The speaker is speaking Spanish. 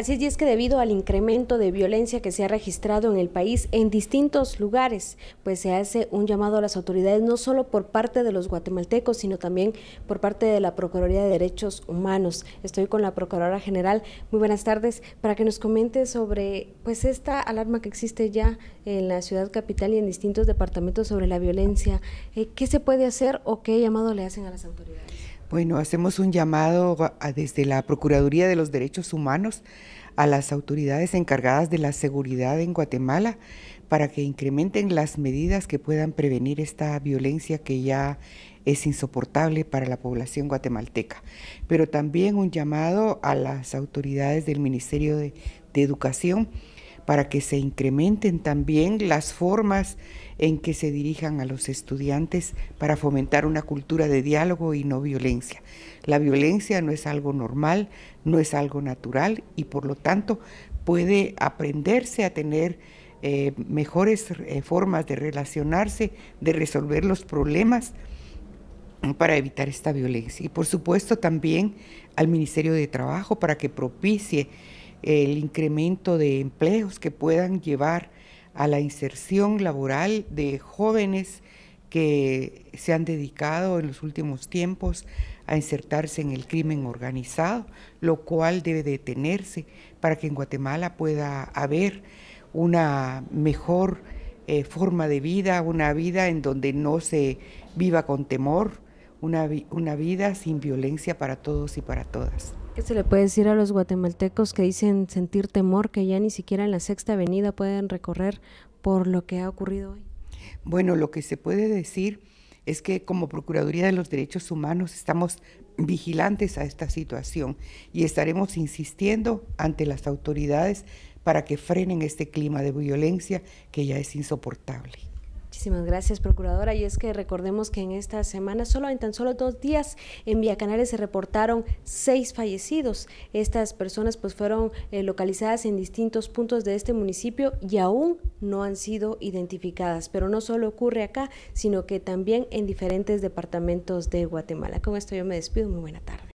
Así es, que debido al incremento de violencia que se ha registrado en el país en distintos lugares, pues se hace un llamado a las autoridades no solo por parte de los guatemaltecos, sino también por parte de la Procuraduría de Derechos Humanos. Estoy con la Procuradora General. Muy buenas tardes para que nos comente sobre pues esta alarma que existe ya en la ciudad capital y en distintos departamentos sobre la violencia. Eh, ¿Qué se puede hacer o qué llamado le hacen a las autoridades? Bueno, hacemos un llamado desde la Procuraduría de los Derechos Humanos a las autoridades encargadas de la seguridad en Guatemala para que incrementen las medidas que puedan prevenir esta violencia que ya es insoportable para la población guatemalteca. Pero también un llamado a las autoridades del Ministerio de, Educación para que se incrementen también las formas en que se dirijan a los estudiantes para fomentar una cultura de diálogo y no violencia. La violencia no es algo normal, no es algo natural y por lo tanto puede aprenderse a tener eh, mejores eh, formas de relacionarse, de resolver los problemas para evitar esta violencia. Y por supuesto también al Ministerio de Trabajo para que propicie el incremento de empleos que puedan llevar a la inserción laboral de jóvenes que se han dedicado en los últimos tiempos a insertarse en el crimen organizado, lo cual debe detenerse para que en Guatemala pueda haber una mejor eh, forma de vida, una vida en donde no se viva con temor, una, una vida sin violencia para todos y para todas. ¿Qué se le puede decir a los guatemaltecos que dicen sentir temor, que ya ni siquiera en la sexta avenida pueden recorrer por lo que ha ocurrido hoy? Bueno, lo que se puede decir es que como Procuraduría de los Derechos Humanos estamos vigilantes a esta situación y estaremos insistiendo ante las autoridades para que frenen este clima de violencia que ya es insoportable. Muchísimas gracias, Procuradora. Y es que recordemos que en esta semana, solo en tan solo dos días, en Vía Canales se reportaron seis fallecidos. Estas personas pues fueron eh, localizadas en distintos puntos de este municipio y aún no han sido identificadas. Pero no solo ocurre acá, sino que también en diferentes departamentos de Guatemala. Con esto yo me despido. Muy buena tarde.